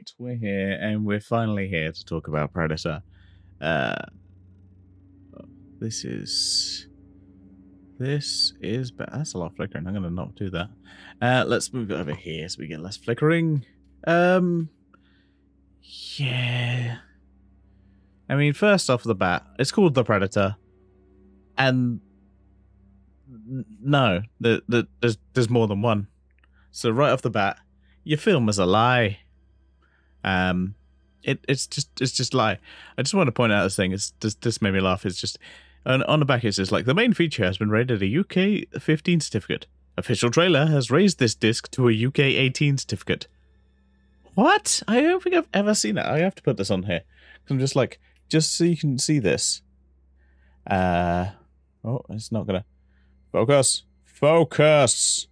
right, we're here, and we're finally here to talk about Predator. Uh, this is this is but that's a lot of flickering. I'm gonna not do that. Uh, let's move it over here so we get less flickering. Um, yeah. I mean, first off the bat, it's called the Predator, and no, the, the, there's there's more than one. So right off the bat, your film is a lie. Um, it it's just it's just lie. I just want to point out this thing. It's just this made me laugh. It's just on, on the back it says like the main feature has been rated a UK 15 certificate. Official trailer has raised this disc to a UK 18 certificate. What? I don't think I've ever seen it. I have to put this on here. I'm just like, just so you can see this. Uh, oh, it's not gonna focus. Focus.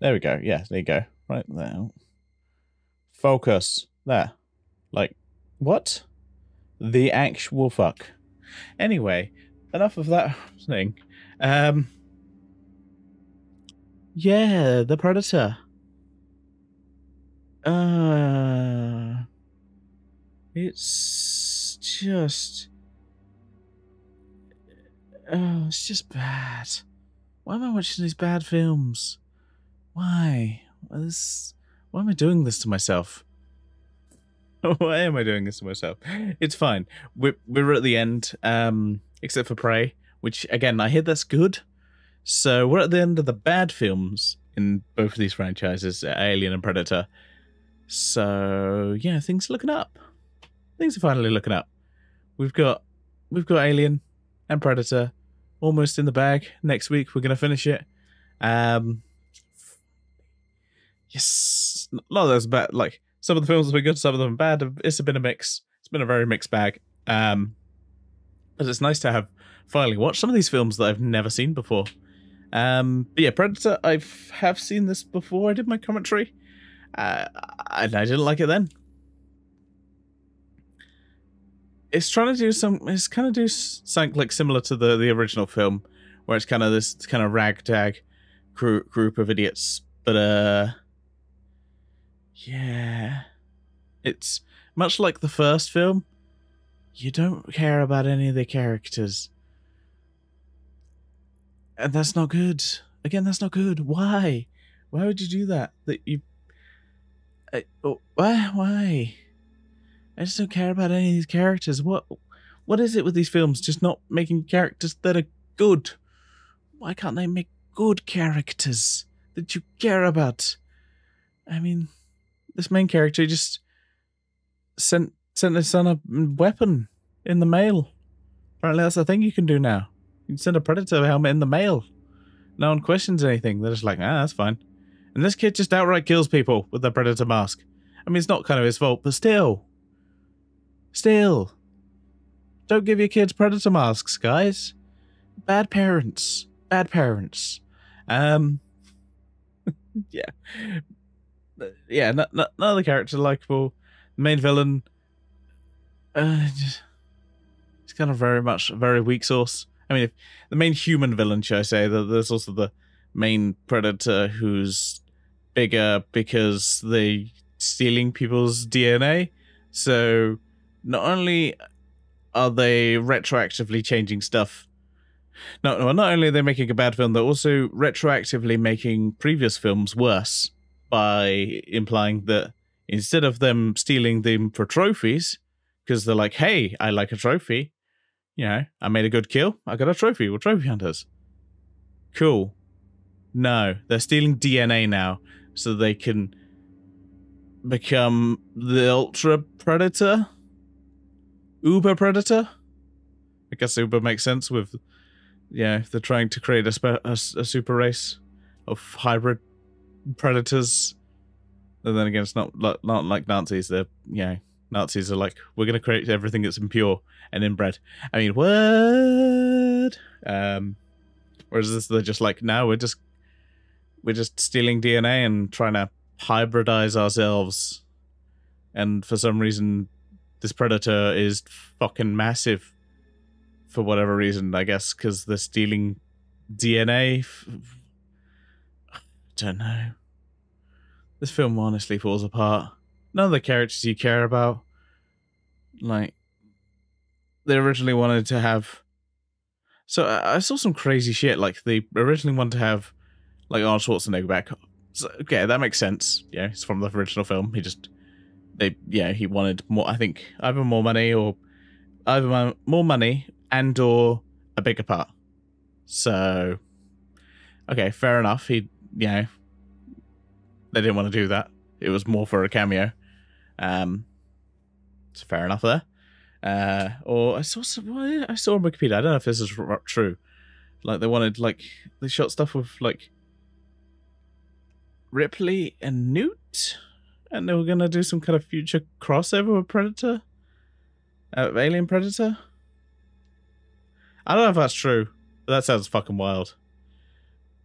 There we go. Yeah, there you go. Right there. Focus. There. Like, what? The actual fuck. Anyway, enough of that thing. Um, yeah, the Predator. Uh, it's just, oh, it's just bad. Why am I watching these bad films? Why? This, why am I doing this to myself? why am I doing this to myself? It's fine. We're we're at the end, um, except for Prey, which again I hear that's good. So we're at the end of the bad films in both of these franchises, Alien and Predator. So yeah, things are looking up. Things are finally looking up. We've got we've got Alien and Predator almost in the bag. Next week we're gonna finish it. Um, yes, a lot of those bad. Like some of the films have been good, some of them bad. It's been a mix. It's been a very mixed bag. Um, but it's nice to have finally watched some of these films that I've never seen before. Um, but yeah, Predator. I've have seen this before. I did my commentary, uh, and I didn't like it then. It's trying to do some. It's kind of do something like similar to the the original film, where it's kind of this kind of ragtag group group of idiots. But uh, yeah, it's much like the first film. You don't care about any of the characters and that's not good. Again, that's not good. Why? Why would you do that? That you. I, oh, why? Why? I just don't care about any of these characters. What? What is it with these films? Just not making characters that are good. Why can't they make good characters that you care about? I mean, this main character just sent sent his son a weapon in the mail. Apparently, that's a thing you can do now. You can send a predator helmet in the mail. No one questions anything. They're just like, ah, that's fine. And this kid just outright kills people with the predator mask. I mean, it's not kind of his fault, but still. Still. Don't give your kids predator masks, guys. Bad parents. Bad parents. Um. yeah. Yeah, none, none of the characters are likable. The main villain. Uh, just, it's kind of very much a very weak source. I mean, if the main human villain, should I say, there's also the main predator who's bigger because they stealing people's DNA. So not only are they retroactively changing stuff, no, not only are they making a bad film, they're also retroactively making previous films worse by implying that instead of them stealing them for trophies, because they're like, hey, I like a trophy, you know, I made a good kill. I got a trophy. We're trophy hunters. Cool. No, they're stealing DNA now so they can become the ultra predator. Uber predator. I guess Uber makes sense with, yeah, if they're trying to create a, a, a super race of hybrid predators. And then again, it's not not like Nazis. They're know Nazis are like, we're going to create everything that's impure and inbred. I mean, what? Um, whereas this, they're just like, no, we're just we're just stealing DNA and trying to hybridize ourselves. And for some reason, this predator is fucking massive. For whatever reason, I guess, because they're stealing DNA. Don't know. This film honestly falls apart none of the characters you care about. Like, they originally wanted to have. So I I saw some crazy shit. Like they originally wanted to have, like Arnold Schwarzenegger back. So, okay, that makes sense. Yeah, it's from the original film. He just, they, yeah, he wanted more. I think either more money or either more money and or a bigger part. So, okay, fair enough. He, you know, they didn't want to do that. It was more for a cameo. Um, it's fair enough there. Uh, or I saw some. I saw on Wikipedia. I don't know if this is true. Like they wanted, like they shot stuff with like Ripley and Newt, and they were gonna do some kind of future crossover with Predator, uh, Alien Predator. I don't know if that's true. But that sounds fucking wild.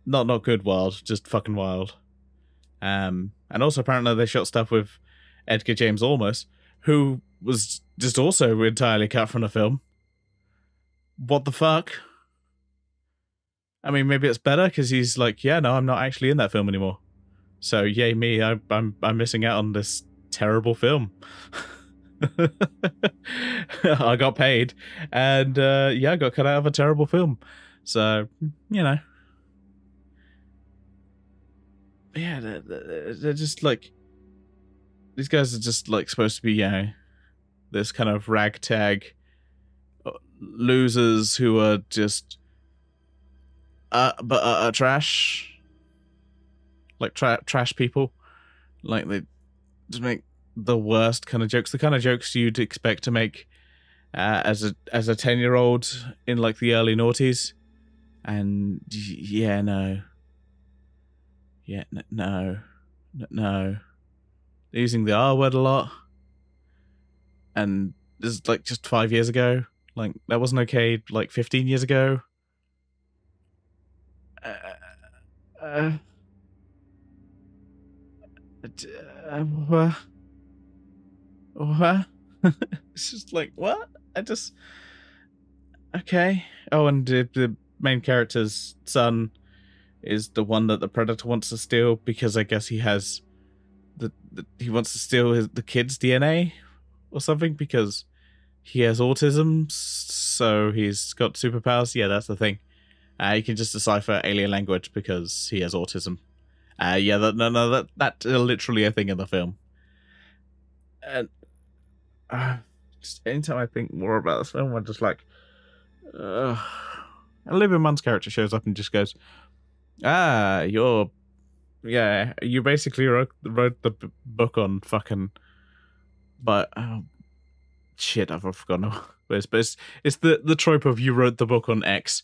Not not good wild, just fucking wild. Um, and also apparently they shot stuff with Edward James Olmos, who was just also entirely cut from the film. What the fuck? I mean, maybe it's better because he's like, yeah, no, I'm not actually in that film anymore. So yay me, I, I'm I'm missing out on this terrible film. I got paid, and uh, yeah, I got cut out of a terrible film. So you know, yeah, they're, they're they're just like these guys are just like supposed to be, you know, this kind of ragtag uh, losers who are just uh but uh, uh trash. Like tra- trash people. Like they just make the worst kind of jokes. The kind of jokes you'd expect to make uh, as a as a 10 year old in like the early noughties. And yeah no yeah n- no no they're using the r word a lot and this is like just five years ago like that wasn't okay like 15 years ago uh, uh, uh, what? What? it's just like what? I just okay. Oh, and the, the main character's son is the one that the predator wants to steal because I guess he has the, the he wants to steal his the kid's DNA or something because he has autism, so he's got superpowers. Yeah, that's the thing. Uh, he can just decipher alien language because he has autism. Uh, yeah, that, no, no, that that's literally a thing in the film. And uh, just anytime I think more about this film, I'm just like, uh, Olivia Munn's character shows up and just goes, "Ah, you're, yeah, you basically wrote wrote the book on fucking, but oh, shit, I've forgotten. It's, but it's it's the the trope of you wrote the book on X,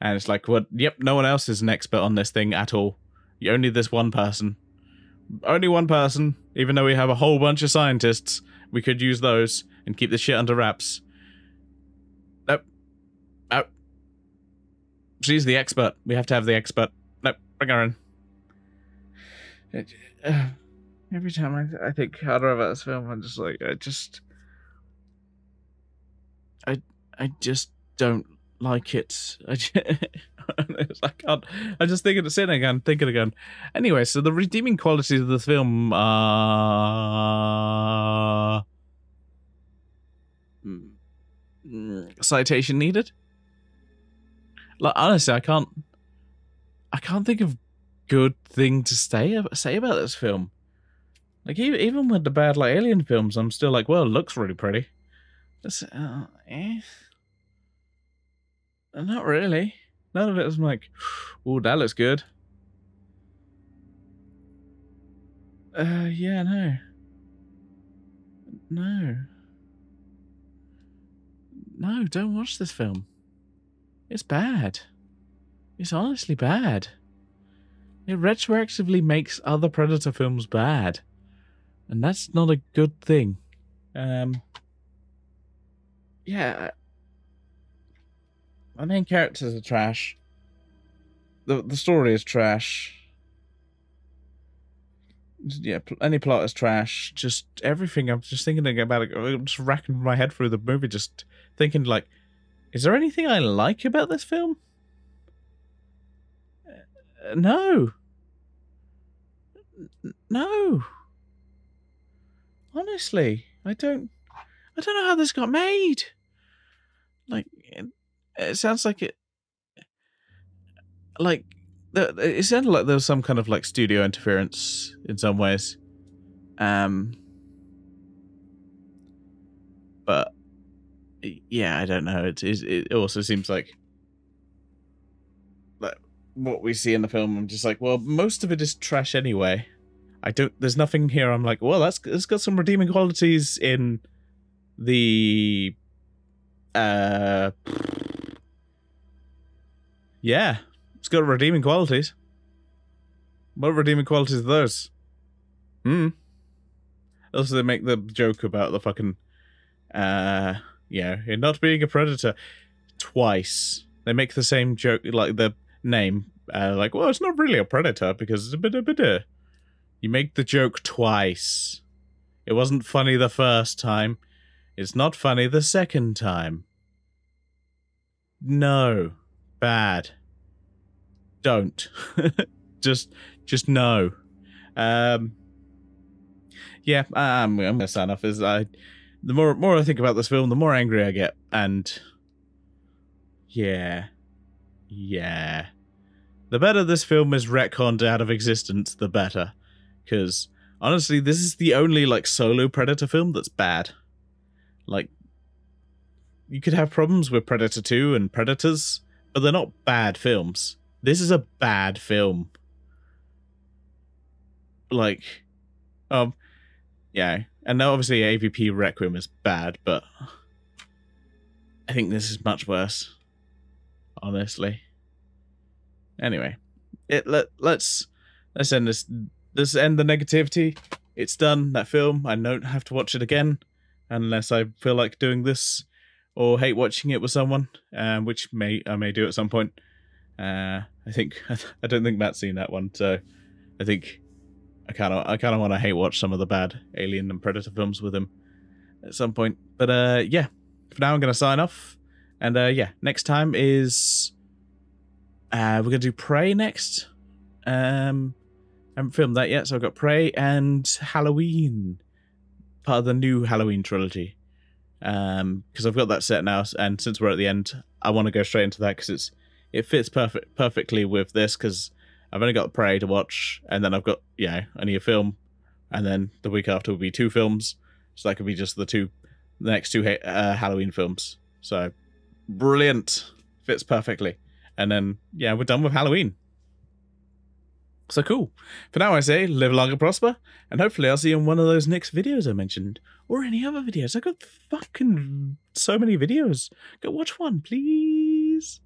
and it's like, what? Yep, no one else is an expert on this thing at all. You only this one person, only one person. Even though we have a whole bunch of scientists, we could use those and keep this shit under wraps. Nope. Nope. She's the expert. We have to have the expert. Nope. Bring her in. It- uh, every time I, I think harder about this film, I'm just like, I just, I, I just don't like it. I just, I can't. I'm just thinking, sitting again, thinking again. Anyway, so the redeeming qualities of this film are Mm, mm, citation needed. Like honestly, I can't. I can't think of good thing to say say about this film. Like even with the bad like alien films, I'm still like, well, it looks really pretty. It's, uh, eh. Uh, Not really. None of it was like, oh, that looks good. Uh, yeah, no. No. No, don't watch this film. It's bad. It's honestly bad. It retroactively makes other Predator films bad. And that's not a good thing. Um Yeah. My main characters are trash. The the story is trash. Yeah, any plot is trash. Just everything. I'm just thinking about it. I'm just racking my head through the movie, just thinking like, is there anything I like about this film? No. No. Honestly, I don't. I don't know how this got made. Like, it, it sounds like it. Like, it sounded like there was some kind of like studio interference in some ways. Um, but yeah, I don't know. It is. It also seems like what we see in the film. I'm just like, well, most of it is trash anyway. I don't. There's nothing here. I'm like, well, that's it's got some redeeming qualities in the. Uh. Yeah, it's got redeeming qualities. What redeeming qualities are those? Hmm. Also, they make the joke about the fucking, uh, yeah, not being a predator twice. They make the same joke, like the name, uh, like, well, it's not really a predator because it's a bit, a bit. A... You make the joke twice. It wasn't funny the first time. It's not funny the second time. No. Bad. Don't. just, just no. Um, yeah, I'm, I'm gonna sign off. As I, the more more I think about this film, the more angry I get, and yeah, yeah, the better this film is retconned out of existence, the better. Because honestly, this is the only like solo Predator film that's bad. Like, you could have problems with Predator 2 and Predators, but they're not bad films. This is a bad film. Like, um, yeah, and now obviously AVP Requiem is bad, but I think this is much worse. Honestly. Anyway, it let let's let's end this let's end the negativity. It's done. That film. I don't have to watch it again unless I feel like doing this or hate watching it with someone, um, which may I may do at some point. Uh, I think I don't think Matt's seen that one, so I think I kind of I kind of want to hate watch some of the bad Alien and Predator films with him at some point. But uh, yeah, for now I'm gonna sign off, and uh, yeah, next time is uh, we're gonna do Prey next. Um, I haven't filmed that yet, so I've got Prey and Halloween, part of the new Halloween trilogy. Um, because I've got that set now, and since we're at the end, I want to go straight into that because it's it fits perfect perfectly with this because I've only got Prey to watch, and then I've got yeah, only a film, and then the week after will be two films. So that could be just the two, the next two uh, Halloween films. So brilliant, fits perfectly. And then yeah, we're done with Halloween. So cool. For now, I say live long and prosper, and hopefully I'll see you in one of those next videos I mentioned, or any other videos. I got fucking so many videos. Go watch one, please.